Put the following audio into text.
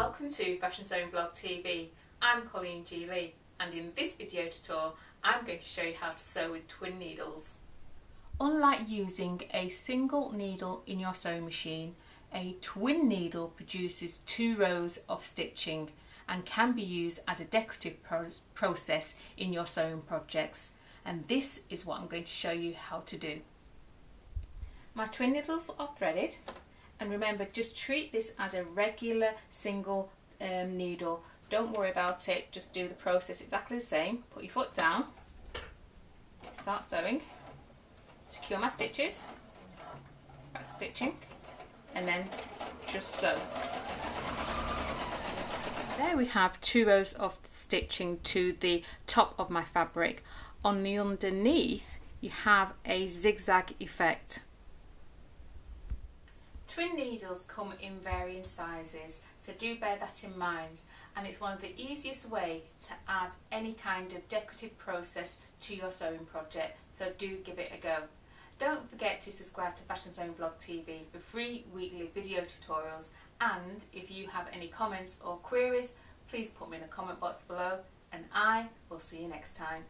welcome to Fashion Sewing Blog TV. I'm Colleen G. Lea and in this video tutorial I'm going to show you how to sew with twin needles. Unlike using a single needle in your sewing machine, a twin needle produces two rows of stitching and can be used as a decorative pro process in your sewing projects and this is what I'm going to show you how to do. My twin needles are threaded and remember just treat this as a regular single um, needle. Don't worry about it. Just do the process exactly the same. Put your foot down. Start sewing. Secure my stitches. Back stitching. And then just sew. There we have two rows of stitching to the top of my fabric. On the underneath you have a zigzag effect Twin needles come in varying sizes, so do bear that in mind. And it's one of the easiest way to add any kind of decorative process to your sewing project, so do give it a go. Don't forget to subscribe to Fashion Sewing Blog TV for free weekly video tutorials and if you have any comments or queries please put them in the comment box below and I will see you next time.